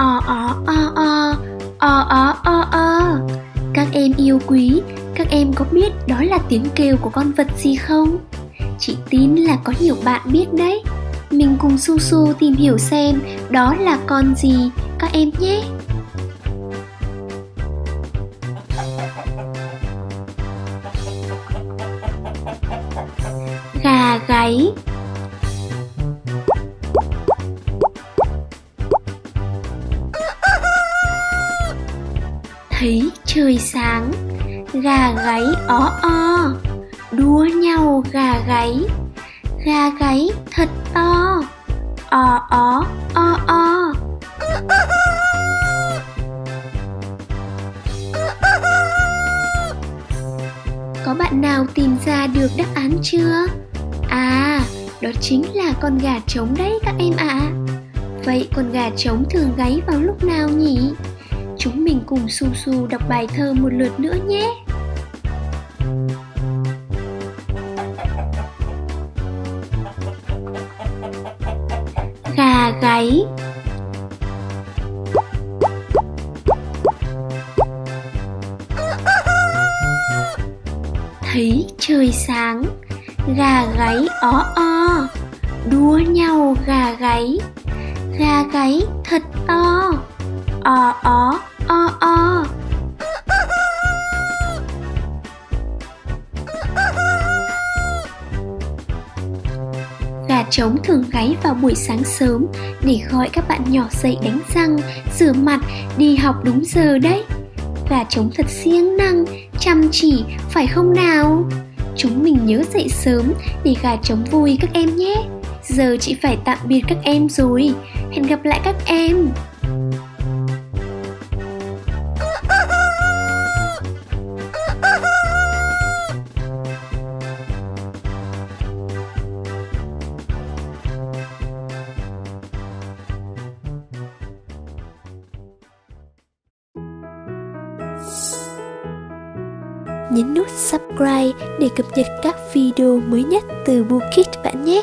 o ó o o o ó o o. Các em yêu quý, các em có biết đó là tiếng kêu của con vật gì không? Chị tin là có nhiều bạn biết đấy. Mình cùng su su tìm hiểu xem đó là con gì, các em nhé. Gà gáy. Thấy trời sáng, gà gáy ó o đua nhau gà gáy gà gáy thật to o ó o o có bạn nào tìm ra được đáp án chưa? À đó chính là con gà trống đấy các em ạ. À. vậy con gà trống thường gáy vào lúc nào nhỉ? Chúng mình cùng su su đọc bài thơ một lượt nữa nhé. Gà gáy. Thấy trời sáng, gà gáy ó o đua nhau gà gáy. Gà gáy thật to. Ó ó. Trống thường gáy vào buổi sáng sớm để gọi các bạn nhỏ dậy đánh răng, rửa mặt, đi học đúng giờ đấy. Gà trống thật siêng năng, chăm chỉ, phải không nào? Chúng mình nhớ dậy sớm để gà trống vui các em nhé. Giờ chị phải tạm biệt các em rồi. Hẹn gặp lại các em. Nhấn nút subscribe để cập nhật các video mới nhất từ Bookit bạn nhé.